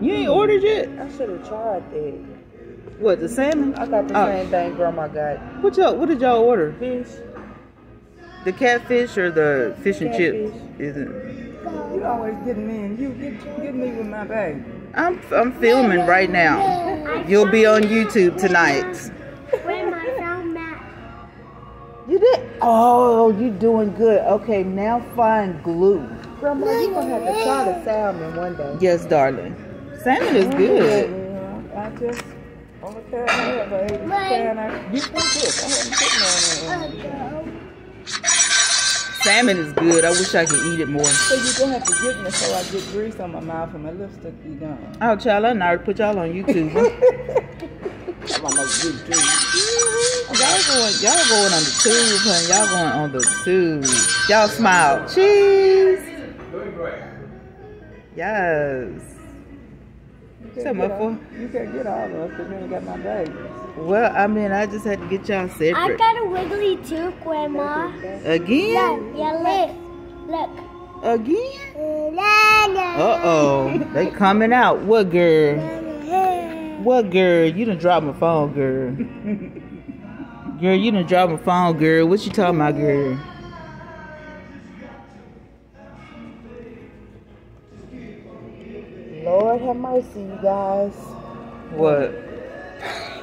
You ain't ordered yet? I should have tried that. What, the salmon? I got the Oh. same thing Grandma got. What y'all what did y'all order? Fish. The catfish or the fish and chips? Is it? You always getting me and you get, get me with my bag. I'm I'm filming right now. You'll be on YouTube tonight. Where my found Matt. You did? Oh, you doing good. Okay, now find glue. Grandma, you gonna have to try the salmon one day. Yes, darling. Salmon is mm-hmm. good. Yeah, I just only can I have a can I you can cook. I haven't none. Salmon is good. I wish I could eat it more. So you gonna have to get me so I get grease on my mouth and my lipstick be gone. Oh, child, I already put y'all on YouTube. I'm on YouTube. y'all going, y'all going on the tube, honey. Y'all going on the tube. Y'all smile. Cheese. Yes. You Say can't my get fool. You can't get all of us because you ain't got my bag. Well, I mean, I just had to get y'all separate. I got a wiggly tooth, Grandma. Look, Again? yeah, look. Look. Again? Uh Uh oh. They coming out. What girl? What girl? You done dropped my phone, girl. Girl, you done dropped my phone, girl. What you talking about, girl? Lord have mercy, you guys. What?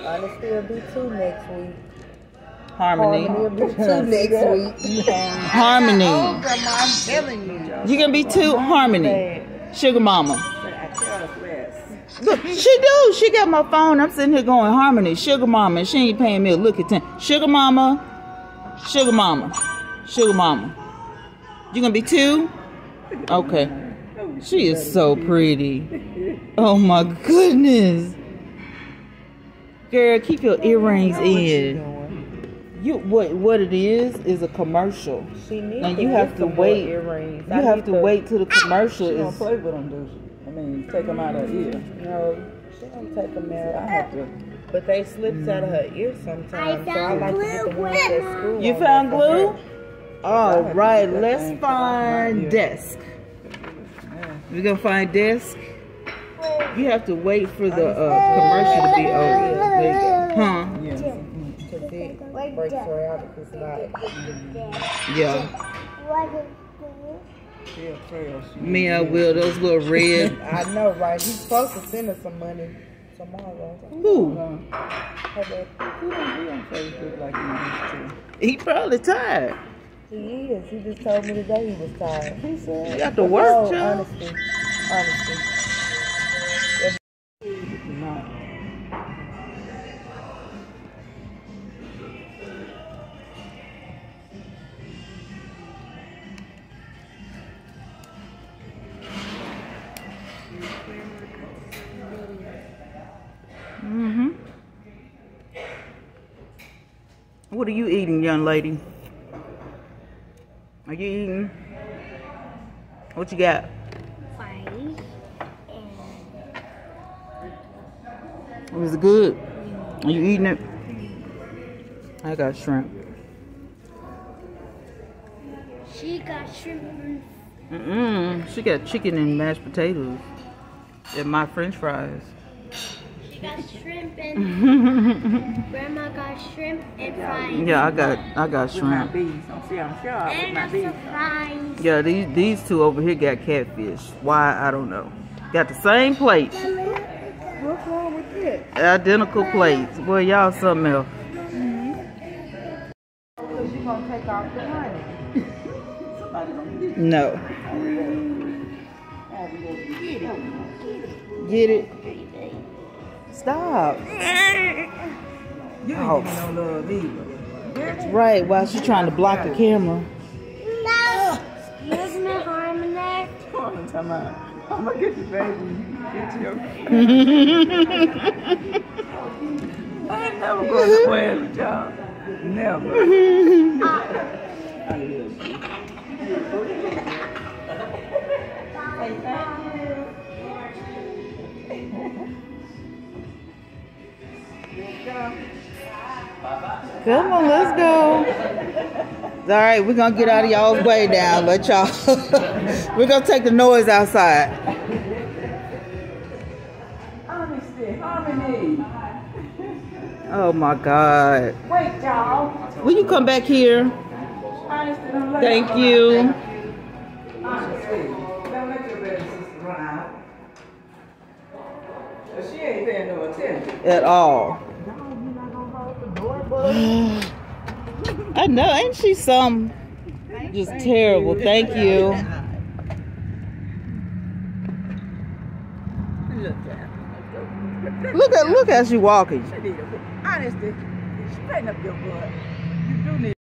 Honesty will be two next week. Harmony. Harmony will be two next week. Harmony. Oh, I'm telling you. You gonna be two Harmony. Sugar Mama. I tell us less. Look, she do. She got my phone. I'm sitting here going Harmony, Sugar Mama, and she ain't paying me a look at ten. Sugar Mama, Sugar Mama, Sugar Mama. You gonna be two? Okay. She is so pretty. Oh my goodness. Girl, keep your earrings in. You what what it is is a commercial. She needs And you get have to wait. Earrings. You I have need to wait till the ah! commercial She don't is play with them, do she? I mean, take them out of her ear. No, she don't take them out. I have to. But they slips out of her mm. ear sometimes. I so I found like to get the glue, ones that Grandma. screw You found there glue? her. All have to right, let's thing put on my find desk. We're gonna find desk. You have to wait for the uh, commercial to be over. There you go. Huh? Yes. Cause it breaks her out if it's not. Yeah. What is She'll. Me, I will. Those little red. I know, right? He's supposed to send us some money tomorrow. Who? He don't be on Facebook like he used to. He probably tired. He is. He just told me today he was tired. He said. You got to work, Oh, child. Honesty. What are you eating, young lady? Are you eating? What you got? fine? Was it good? Are you eating it? I got shrimp. She got shrimp Mm-mm. She got chicken and mashed potatoes. And my french fries. She got shrimp and Grandma got shrimp and fries. Yeah, I got I got shrimp. bees. I'm see, I'm sure with And my a bees. surprise. Yeah, these these two over here got catfish. Why I don't know. Got the same plates, What's wrong with it? identical plates. Boy, y'all something else. Because you're going to take off the money. Somebody going to get No. Get it? Stop. You Oh. ain't getting no love either. Right, while she trying to block the camera. No. Excuse me, Harmony. Come on, time out. I'm going to get you, baby. Get your... I ain't never going to swear with y'all. Never. Ah. I love you. Come on, let's go. All right, we're gonna get out of y'all's way now. Let y'all. we're gonna take the noise outside. Oh my God. Wait, y'all. Will you come back here? Thank you. At all. I know, ain't she some? Just terrible. Thank you. Look at. Look at she walking. Honestly, straighten up your butt. You do need